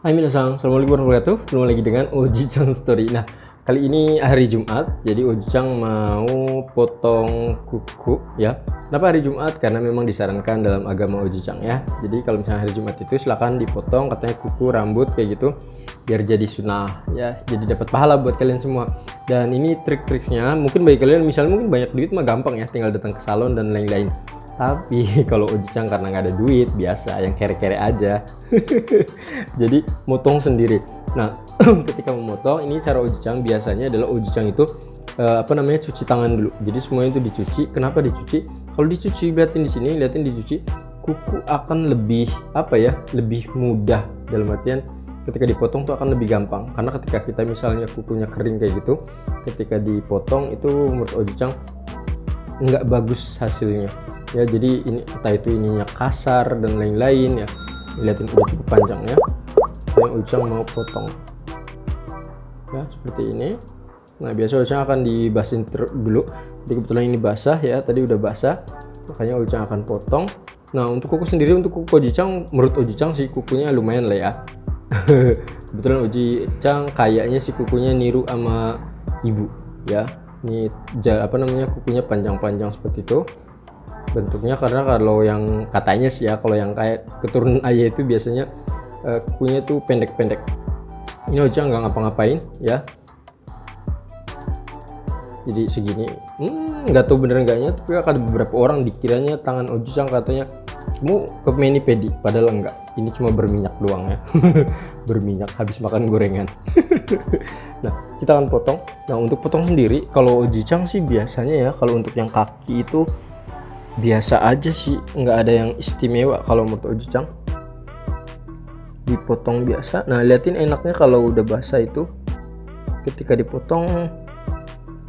Hai minasan, Assalamualaikum warahmatullahi wabarakatuh. Ketemu lagi dengan Oji Chang Story. Nah, kali ini hari Jumat Jadi Oji Chang mau potong kuku ya. Kenapa hari Jumat? Karena memang disarankan dalam agama Oji Chang ya. Jadi kalau misalnya hari Jumat itu silahkan dipotong Katanya kuku, rambut kayak gitu Biar jadi sunnah ya. Jadi dapat pahala buat kalian semua. Dan ini trik-triknya Mungkin bagi kalian misalnya mungkin banyak duit mah gampang ya. Tinggal datang ke salon dan lain-lain tapi kalau Ojicang karena nggak ada duit biasa yang kere-kere aja. Jadi motong sendiri. Nah ketika memotong ini cara Ojicang biasanya adalah Ojicang itu uh, apa namanya cuci tangan dulu. Jadi semuanya itu dicuci. Kenapa dicuci? Kalau dicuci liatin di sini liatin dicuci kuku akan lebih apa ya lebih mudah. Dalam artian ketika dipotong tuh akan lebih gampang. Karena ketika kita misalnya kukunya kering kayak gitu ketika dipotong itu menurut Ojicang nggak bagus hasilnya. Ya jadi ini entah itu ininya kasar dan lain-lain ya. Lihatin udah cukup panjang ya. Yang ujang mau potong. Ya seperti ini. Nah biasa ujang akan dibasin dulu. Jadi kebetulan ini basah ya. Tadi udah basah. Makanya ujang akan potong. Nah untuk kuku sendiri untuk kuku ojicang menurut ojicang sih kukunya lumayan lah ya. Kebetulan ojicang kayaknya si kukunya niru sama ibu ya ini apa namanya kukunya panjang-panjang seperti itu. Bentuknya karena kalau yang katanya sih ya kalau yang kayak keturunan ayah itu biasanya uh, kukunya tuh pendek-pendek. Ini aja nggak ngapa-ngapain ya. Jadi segini. Hmm, nggak hmm, tahu bener enggaknya tapi ada beberapa orang dikiranya tangan Ojang katanya kamu ke mani pedi padahal enggak. Ini cuma berminyak doang ya berminyak habis makan gorengan. Nah kita akan potong. Nah untuk potong sendiri kalau ojicang sih biasanya ya kalau untuk yang kaki itu biasa aja sih. Nggak ada yang istimewa kalau menurut ojicang dipotong biasa. Nah liatin enaknya kalau udah basah itu. Ketika dipotong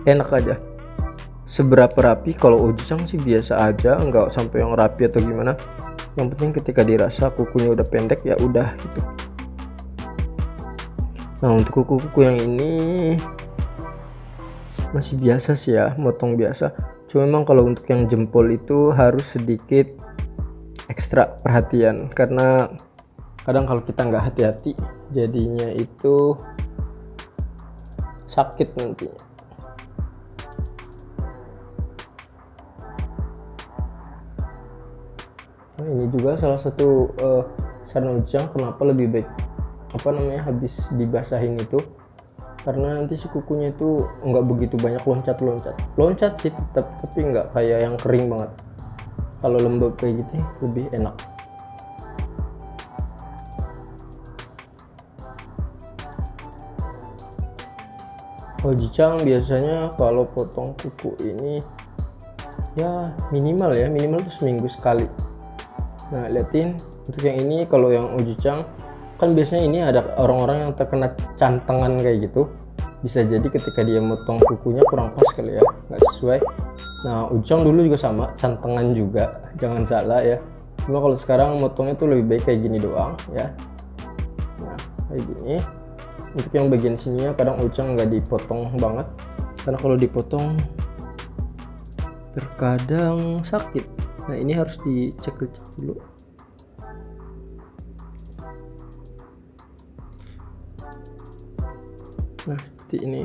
enak aja. Seberapa rapi kalau ojicang sih biasa aja. Nggak sampai yang rapi atau gimana. Yang penting ketika dirasa kukunya udah pendek ya udah gitu nah untuk kuku-kuku yang ini masih biasa sih ya motong biasa. Cuma memang kalau untuk yang jempol itu harus sedikit ekstra perhatian karena kadang kalau kita nggak hati-hati jadinya itu sakit nantinya nah, ini juga salah satu uh, saran ujang kenapa lebih baik apa namanya habis dibasahin itu karena nanti si kukunya itu nggak begitu banyak loncat-loncat. Loncat sih tetap tapi nggak kayak yang kering banget. Kalau lembab kayak gitu lebih enak. Ojicang biasanya kalau potong kuku ini ya minimal ya minimal tuh seminggu sekali. Nah liatin untuk yang ini kalau yang ujicang kan biasanya ini ada orang-orang yang terkena cantengan kayak gitu. Bisa jadi ketika dia motong kukunya kurang pas kali ya nggak sesuai. Nah ujang dulu juga sama cantengan juga jangan salah ya. Cuma kalau sekarang motongnya tuh lebih baik kayak gini doang ya. Nah kayak gini. Untuk yang bagian sininya kadang ujang nggak dipotong banget. Karena kalau dipotong terkadang sakit. Nah ini harus dicek dulu nah seperti ini.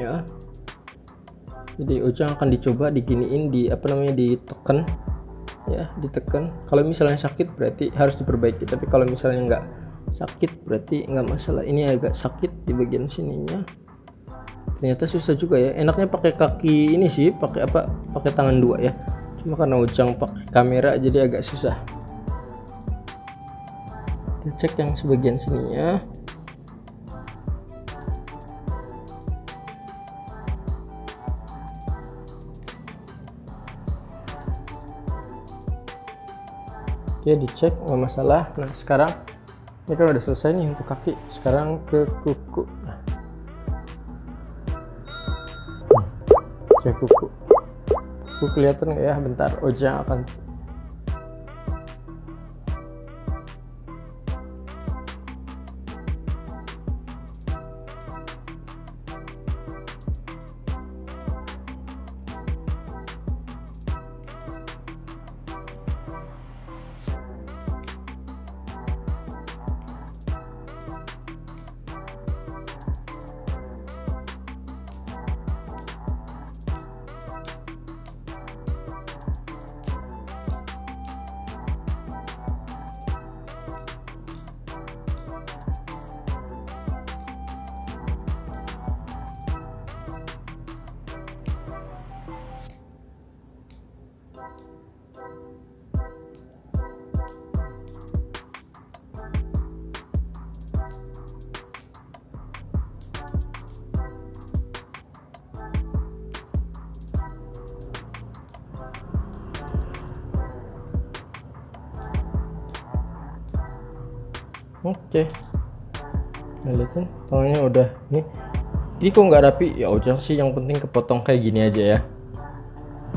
Ya. Jadi ujung akan dicoba diginiin di apa namanya ditekan. Ya ditekan. Kalau misalnya sakit berarti harus diperbaiki. Tapi kalau misalnya enggak sakit berarti enggak masalah. Ini agak sakit di bagian sininya. Ternyata susah juga ya. Enaknya pakai kaki ini sih pakai apa? Pakai tangan dua ya. Cuma karena Ujang pakai kamera jadi agak susah kita cek yang sebagian sininya. Oke dicek nggak masalah. Nah sekarang ini kan udah selesai nih untuk kaki. Sekarang ke kuku. Nah. cek kuku. Aku kelihatan nggak ya? Bentar Ojang akan oke. Nah, lihatin tangannya udah nih. Ini kok nggak rapi? Ya ujang sih yang penting kepotong kayak gini aja ya.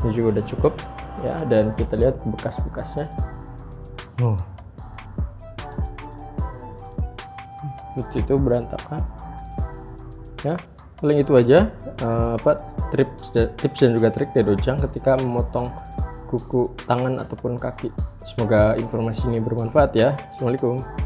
Ini juga udah cukup ya. Dan kita lihat bekas-bekasnya. Oh itu berantakan. Ya paling itu aja uh, apa tips tips dan juga trik dari Dojang ketika memotong kuku tangan ataupun kaki. Semoga informasi ini bermanfaat ya. Assalamualaikum